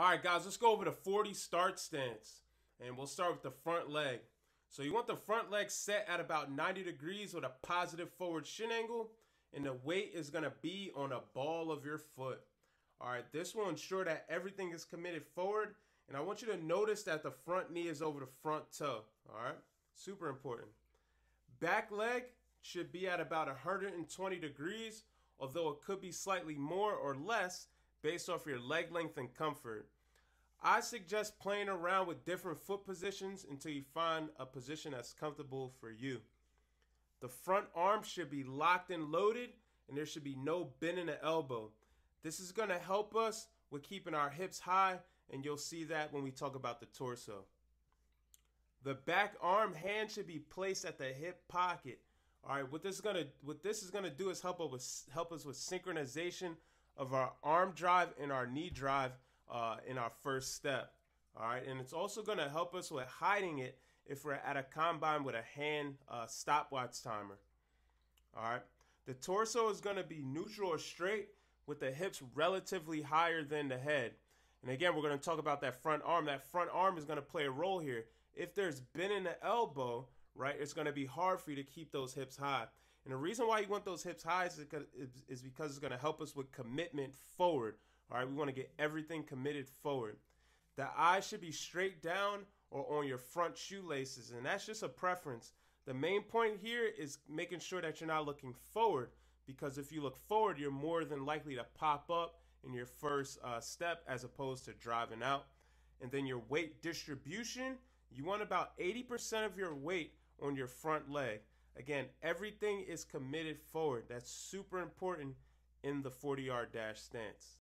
All right, guys, let's go over the 40 start stance. And we'll start with the front leg. So you want the front leg set at about 90 degrees with a positive forward shin angle. And the weight is going to be on a ball of your foot. All right, this will ensure that everything is committed forward. And I want you to notice that the front knee is over the front toe. All right, super important. Back leg should be at about 120 degrees, although it could be slightly more or less based off your leg length and comfort. I suggest playing around with different foot positions until you find a position that's comfortable for you. The front arm should be locked and loaded, and there should be no bend in the elbow. This is going to help us with keeping our hips high, and you'll see that when we talk about the torso. The back arm hand should be placed at the hip pocket. All right, what this is gonna what this is gonna do is help us help us with synchronization of our arm drive and our knee drive uh, in our first step. All right, and it's also going to help us with hiding it if we're at a combine with a hand uh, stopwatch timer. All right, the torso is going to be neutral or straight with the hips relatively higher than the head. And again, we're going to talk about that front arm. That front arm is going to play a role here. If there's bend in the elbow, right, it's going to be hard for you to keep those hips high. And the reason why you want those hips high is because, is because it's going to help us with commitment forward. All right, we want to get everything committed forward. The eyes should be straight down or on your front shoelaces, and that's just a preference. The main point here is making sure that you're not looking forward because if you look forward, you're more than likely to pop up in your first uh, step as opposed to driving out. And then your weight distribution, you want about 80% of your weight on your front leg. Again, everything is committed forward. That's super important in the 40 yard dash stance.